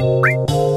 Música